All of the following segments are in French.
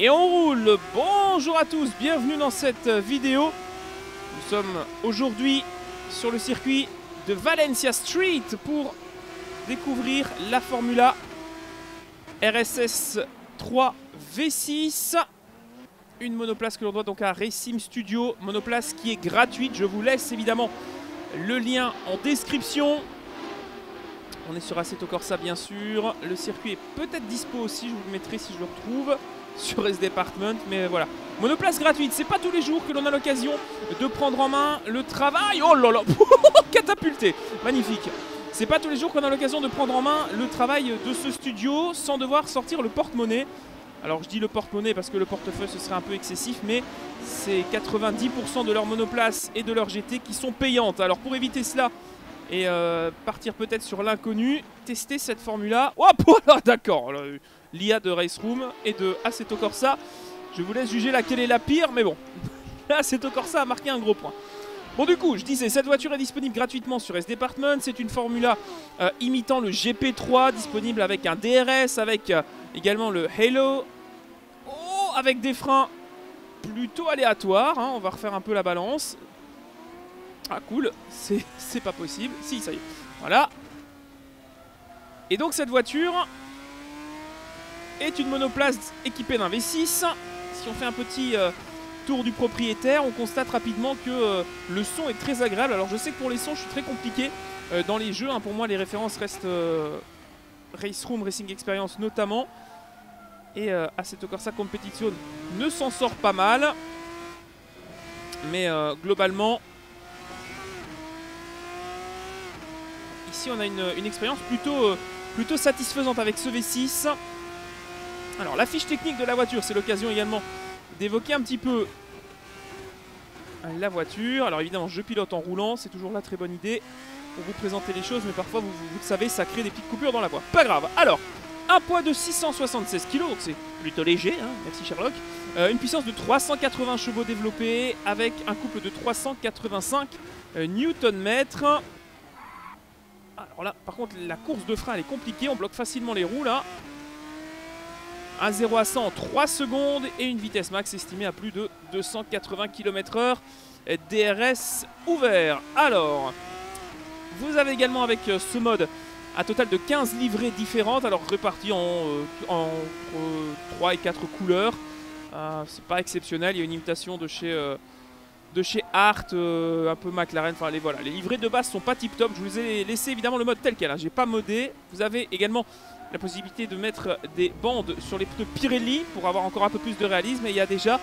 Et on roule Bonjour à tous, bienvenue dans cette vidéo. Nous sommes aujourd'hui sur le circuit de Valencia Street pour découvrir la Formula RSS 3 V6. Une monoplace que l'on doit donc à Racing Studio, monoplace qui est gratuite. Je vous laisse évidemment le lien en description. On est sur Assetto Corsa bien sûr. Le circuit est peut-être dispo aussi, je vous le mettrai si je le retrouve sur S Department. Mais voilà. Monoplace gratuite, c'est pas tous les jours que l'on a l'occasion de prendre en main le travail. Oh là là Catapulté Magnifique c'est pas tous les jours qu'on a l'occasion de prendre en main le travail de ce studio sans devoir sortir le porte-monnaie. Alors je dis le porte-monnaie parce que le portefeuille ce serait un peu excessif, mais c'est 90% de leur monoplace et de leur GT qui sont payantes. Alors pour éviter cela et euh, partir peut-être sur l'inconnu, tester cette formule-là. Oh d'accord, l'IA de Race Room et de Assetto Corsa. Je vous laisse juger laquelle est la pire, mais bon, Assetto Corsa a marqué un gros point. Bon du coup, je disais, cette voiture est disponible gratuitement sur S-Department. C'est une Formula euh, imitant le GP3, disponible avec un DRS, avec euh, également le Halo. Oh, avec des freins plutôt aléatoires. Hein. On va refaire un peu la balance. Ah cool, c'est pas possible. Si, ça y est. Voilà. Et donc cette voiture est une monoplace équipée d'un V6. Si on fait un petit... Euh, du propriétaire, on constate rapidement que euh, le son est très agréable. Alors je sais que pour les sons, je suis très compliqué euh, dans les jeux. Hein. pour moi, les références restent Race Room, Racing Experience notamment. Et Assetto Corsa Competition ne s'en sort pas mal. Mais globalement, ici on a une, une expérience plutôt, plutôt satisfaisante avec ce V6. Alors la fiche technique de la voiture, c'est l'occasion également d'évoquer un petit peu la voiture. Alors évidemment, je pilote en roulant, c'est toujours la très bonne idée pour vous présenter les choses, mais parfois, vous, le savez, ça crée des petites coupures dans la voie. Pas grave. Alors, un poids de 676 kg, c'est plutôt léger, hein, merci Sherlock. Euh, une puissance de 380 chevaux développés avec un couple de 385 euh, Nm. Alors là, par contre, la course de frein, elle est compliquée, on bloque facilement les roues là. Un 0 à 100 en 3 secondes et une vitesse max estimée à plus de 280 km/h. DRS ouvert. Alors, vous avez également avec euh, ce mode un total de 15 livrées différentes, alors réparties en, euh, entre 3 et 4 couleurs. Euh, c'est pas exceptionnel, il y a une imitation de chez, de chez Art, un peu McLaren. Enfin, les, voilà, les livrées de base sont pas tip top. Je vous ai laissé évidemment le mode tel quel. Hein. J'ai pas modé. Vous avez également la possibilité de mettre des bandes sur les pneus Pirelli pour avoir encore un peu plus de réalisme. Et il y a déjà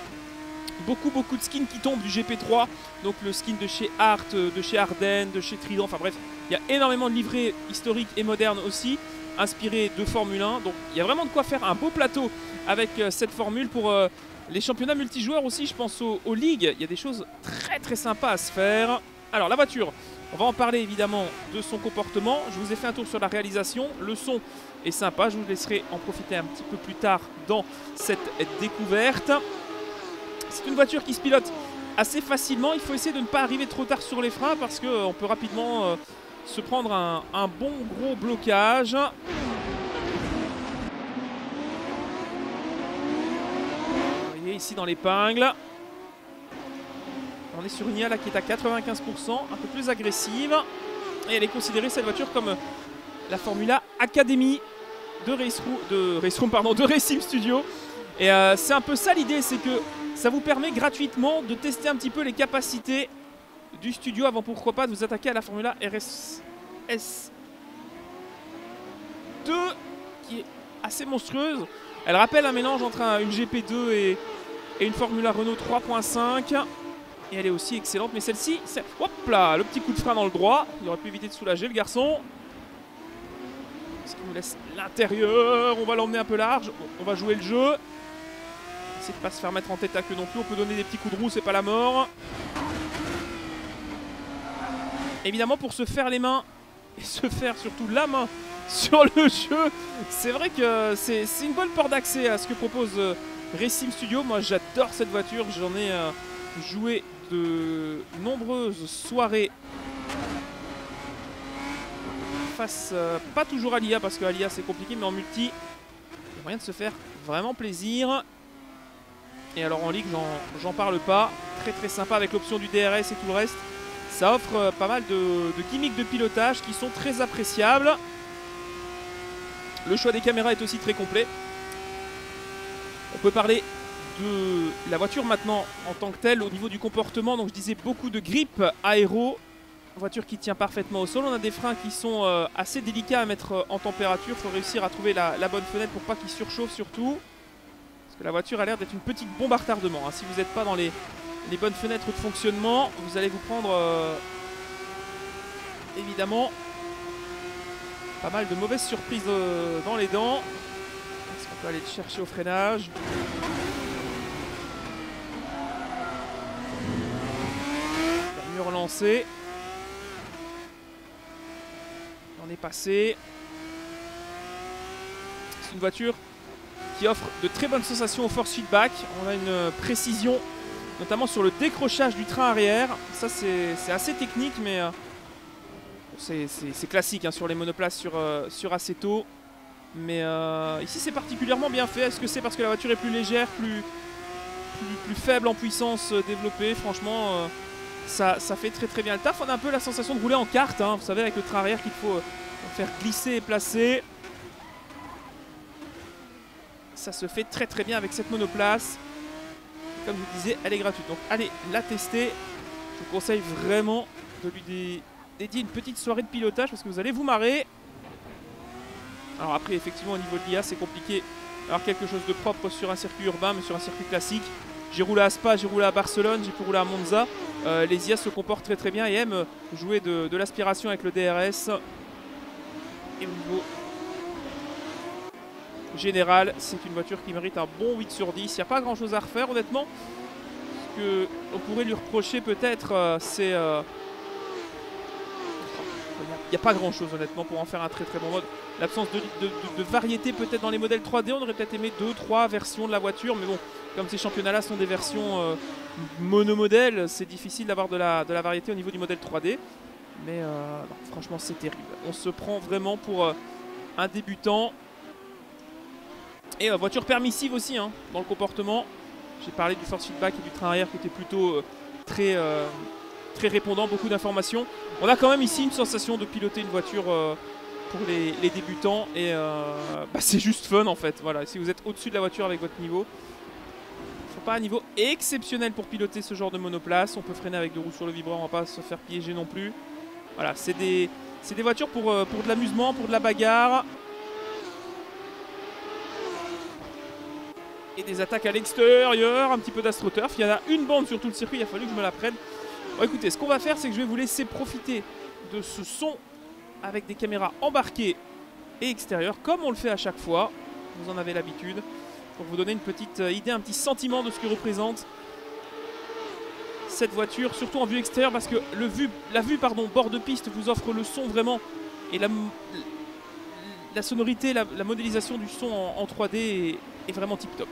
beaucoup beaucoup de skins qui tombent du GP3. Donc le skin de chez Art, de chez Ardennes, de chez Trident. Enfin bref, il y a énormément de livrets historiques et modernes aussi, inspirés de Formule 1. Donc il y a vraiment de quoi faire un beau plateau avec euh, cette formule pour euh, les championnats multijoueurs aussi. Je pense aux, aux ligues. Il y a des choses très très sympas à se faire. Alors la voiture, on va en parler évidemment de son comportement. Je vous ai fait un tour sur la réalisation. Le son est sympa. Je vous laisserai en profiter un petit peu plus tard dans cette découverte. C'est une voiture qui se pilote assez facilement. Il faut essayer de ne pas arriver trop tard sur les freins parce qu'on euh, peut rapidement euh, se prendre un, un, bon gros blocage. Vous voyez ici dans l'épingle. Sur une IA qui est à 95%, un peu plus agressive. Et elle est considérée cette voiture comme la Formula Academy de Race, de Race pardon, de Racing Studio. Et euh, c'est un peu ça l'idée, c'est que ça vous permet gratuitement de tester un petit peu les capacités du studio avant pourquoi pas de vous attaquer à la Formula RSS 2 qui est assez monstrueuse. Elle rappelle un mélange entre une GP2 et, et une Formula Renault 3.5. Et elle est aussi excellente, mais celle-ci, hop là, le petit coup de frein dans le droit. Il aurait pu éviter de soulager le garçon. Ce qui nous laisse l'intérieur. On va l'emmener un peu large. On va jouer le jeu. Essayer de pas se faire mettre en tête à queue non plus. On peut donner des petits coups de roue, c'est pas la mort. Évidemment, pour se faire les mains et se faire surtout la main sur le jeu, c'est vrai que c'est une bonne porte d'accès à ce que propose euh, Racing Studio. Moi, j'adore cette voiture. J'en ai euh, joué de nombreuses soirées face, euh, pas toujours à l'IA parce que l'IA c'est compliqué, mais en multi, il y a moyen de se faire vraiment plaisir. Et alors en ligue, j'en parle pas. Très très sympa avec l'option du DRS et tout le reste. Ça offre euh, pas mal de, de gimmicks de pilotage qui sont très appréciables. Le choix des caméras est aussi très complet. On peut parler de la voiture maintenant en tant que telle au niveau du comportement. Donc je disais beaucoup de grip aéro. Voiture qui tient parfaitement au sol. On a des freins qui sont euh, assez délicats à mettre euh, en température. Il faut réussir à trouver la, bonne fenêtre pour pas qu'il surchauffe surtout. Parce que la voiture a l'air d'être une petite bombe à retardement. Hein. Si vous n'êtes pas dans les, bonnes fenêtres de fonctionnement, vous allez vous prendre euh, évidemment pas mal de mauvaises surprises dans les dents. Est-ce qu'on peut aller le chercher au freinage? On est passé. C'est une voiture qui offre de très bonnes sensations au force feedback. On a une précision, notamment sur le décrochage du train arrière. Ça, c'est assez technique, mais euh, c'est classique hein, sur les monoplaces sur, euh, sur Aceto. Mais euh, ici, c'est particulièrement bien fait. Est-ce que c'est parce que la voiture est plus légère, plus, faible en puissance développée? Franchement, ça, fait très très bien le taf. On a un peu la sensation de rouler en carte, hein. vous savez, avec le train arrière qu'il faut euh, faire glisser et placer. Ça se fait très très bien avec cette monoplace. Comme je vous disais, elle est gratuite. Donc allez la tester. Je vous conseille vraiment de lui dédier une petite soirée de pilotage parce que vous allez vous marrer. Alors après, effectivement, au niveau de l'IA, c'est compliqué Alors quelque chose de propre sur un circuit urbain, mais sur un circuit classique. J'ai roulé à Spa, j'ai roulé à Barcelone, j'ai pu rouler à Monza. Euh, les IA se comportent très très bien et aiment jouer de, l'aspiration avec le DRS. Et général, c'est une voiture qui mérite un bon 8 sur 10. Il n'y a pas grand chose à refaire honnêtement. Ce qu'on pourrait lui reprocher peut-être, euh, c'est... Euh, n'y a pas grand chose honnêtement pour en faire un très très bon mode. L'absence de, variété peut-être dans les modèles 3D, on aurait peut-être aimé 2-3 versions de la voiture, mais bon, comme ces championnats-là sont des versions euh, monomodèles, c'est difficile d'avoir de la, de la variété au niveau du modèle 3D. Mais euh, franchement, c'est terrible. On se prend vraiment pour euh, un débutant. Et voiture permissive aussi hein, dans le comportement. J'ai parlé du force feedback et du train arrière qui était plutôt très, très répondant, beaucoup d'informations. On a quand même ici une sensation de piloter une voiture pour les, débutants et bah, c'est juste fun en fait. Voilà, si vous êtes au-dessus de la voiture avec votre niveau, pas un niveau exceptionnel pour piloter ce genre de monoplace. On peut freiner avec deux roues sur le vibreur, on va pas se faire piéger non plus. Voilà, c'est des, des voitures pour, euh, pour de l'amusement, pour de la bagarre. Et des attaques à l'extérieur, un petit peu d'astroturf. Il y en a une bande sur tout le circuit, il a fallu que je me la prenne. Bon écoutez, ce qu'on va faire, c'est que je vais vous laisser profiter de ce son avec des caméras embarquées et extérieures, comme on le fait à chaque fois. Vous en avez l'habitude pour vous donner une petite euh, idée, un petit sentiment de ce que représente cette voiture, surtout en vue extérieure parce que la vue pardon, bord de piste vous offre le son vraiment et la sonorité, la, modélisation du son en, 3D est vraiment tip top.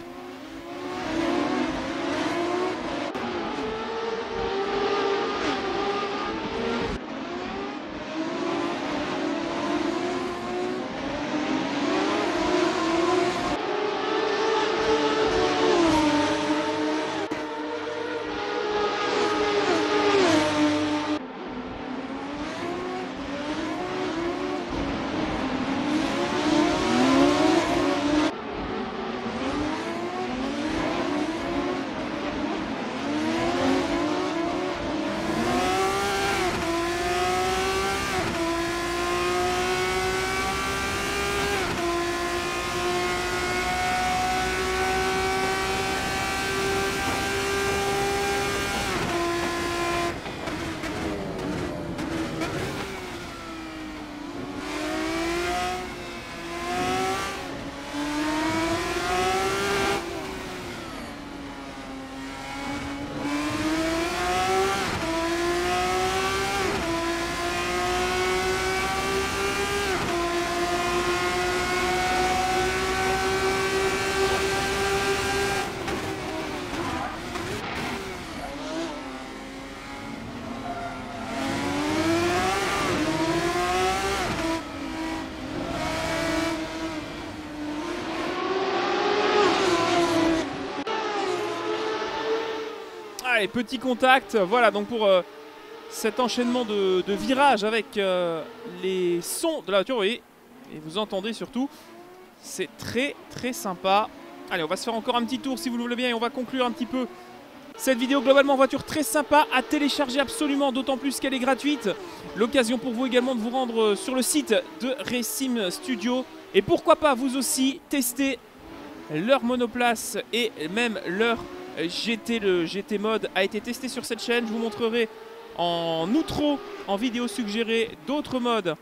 Petit contact. Voilà, donc pour euh, cet enchaînement de, virages avec euh, les sons de la voiture, et vous entendez surtout, c'est très très sympa. Allez, on va se faire encore un petit tour si vous le voulez bien et on va conclure un petit peu cette vidéo globalement voiture très sympa à télécharger absolument, d'autant plus qu'elle est gratuite. L'occasion pour vous également de vous rendre euh, sur le site de Racing Studio. Et pourquoi pas vous aussi tester leur monoplace et même leur GT. Le GT mode a été testé sur cette chaîne. Je vous montrerai en outro, en vidéo suggérée, d'autres modes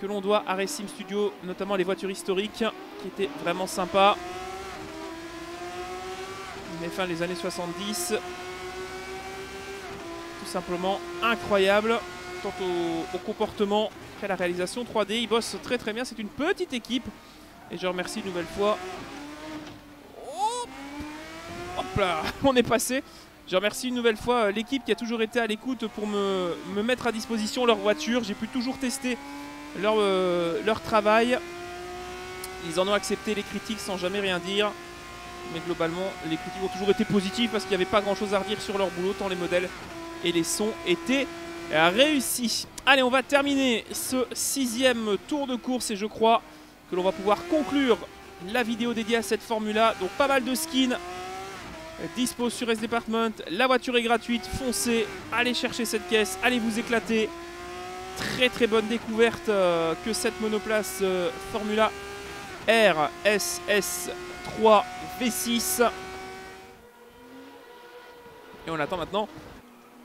que l'on doit à Racing Studio, notamment les voitures historiques qui étaient vraiment sympas mais fin des années 70. Tout simplement incroyable, tant au, comportement qu'à la réalisation 3D. Ils bossent très très bien, c'est une petite équipe. Et je remercie une nouvelle fois. Là, on est passé. Je remercie une nouvelle fois euh, l'équipe qui a toujours été à l'écoute pour me, mettre à disposition leur voiture. J'ai pu toujours tester leur, euh, leur travail. Ils en ont accepté les critiques sans jamais rien dire mais globalement les critiques ont toujours été positives parce qu'il n'y avait pas grand chose à redire sur leur boulot tant les modèles et les sons étaient réussis. Allez on va terminer ce sixième tour de course et je crois que l'on va pouvoir conclure la vidéo dédiée à cette Formule Donc pas mal de skins dispo sur S-Department. La voiture est gratuite, foncez, allez chercher cette caisse, allez vous éclater. Très très bonne découverte euh, que cette monoplace euh, Formula RSS 3 V6. Et on attend maintenant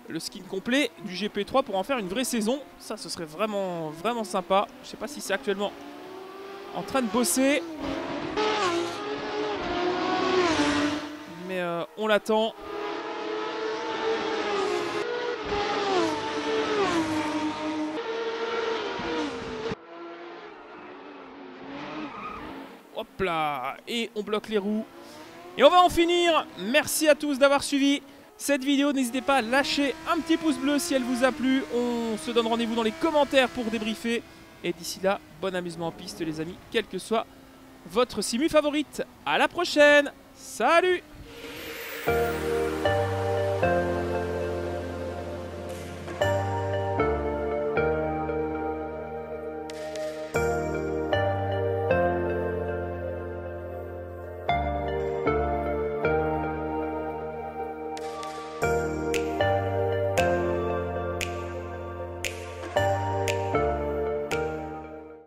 le skin complet du GP3 pour en faire une vraie saison. Ça, ce serait vraiment, vraiment sympa. Je sais pas si c'est actuellement en train de bosser. Euh, on l'attend. Hop là Et on bloque les roues. Et on va en finir. Merci à tous d'avoir suivi cette vidéo. N'hésitez pas à lâcher un petit pouce bleu si elle vous a plu. On se donne rendez-vous dans les commentaires pour débriefer. Et d'ici là, bon amusement en piste les amis, quelle que soit votre simu favorite. À la prochaine Salut